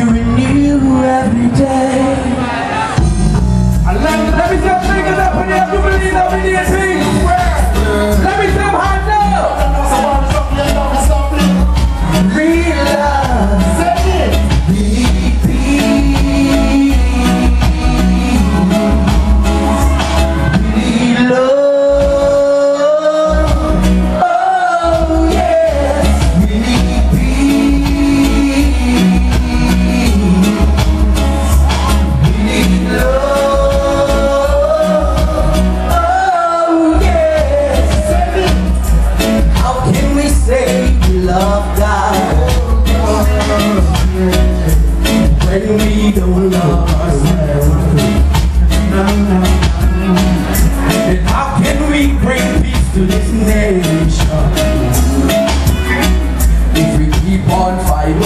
you renew every day. And let, me. You believe that we need keep on fighting?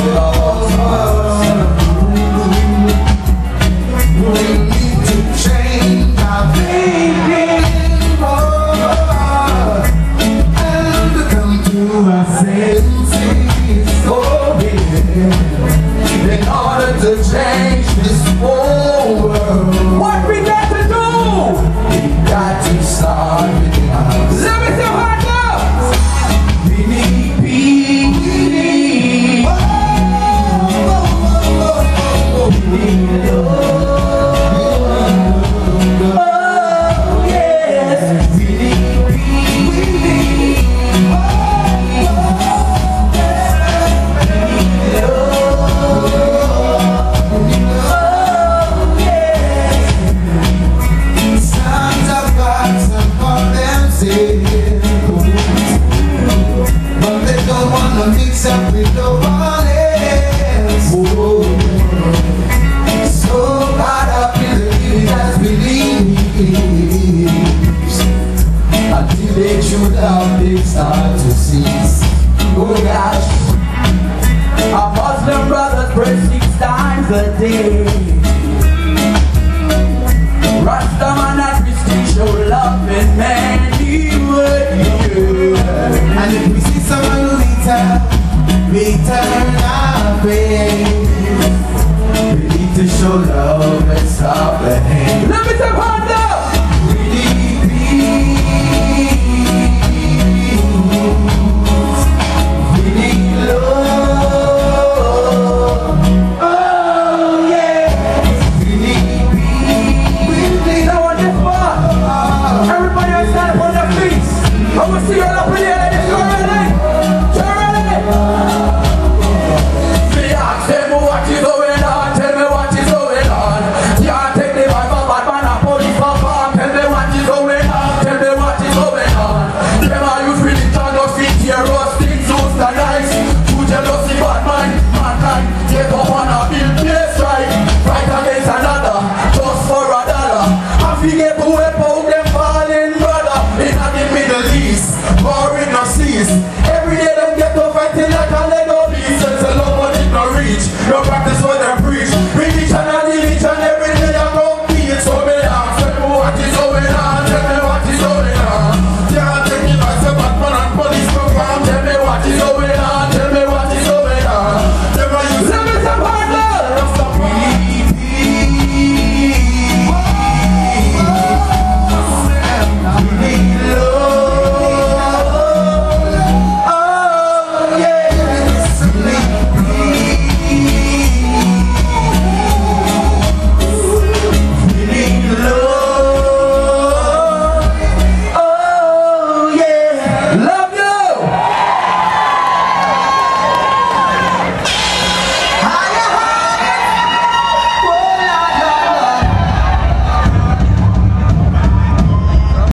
We need to change our thinking. And come to our senses. Oh, yeah. In order to change this whole world. What we got to do? We got to start with with no one else. So caught up in the. Until they shoot out, they start to. Oh gosh, our Muslim brothers pray six times a day. faith. We need to show love and stop the hate. Let me tap hard up. We need peace. We need love. Oh yeah. We need peace. We need love on this bar. Everybody outside on their feet. I want to see you all up. please.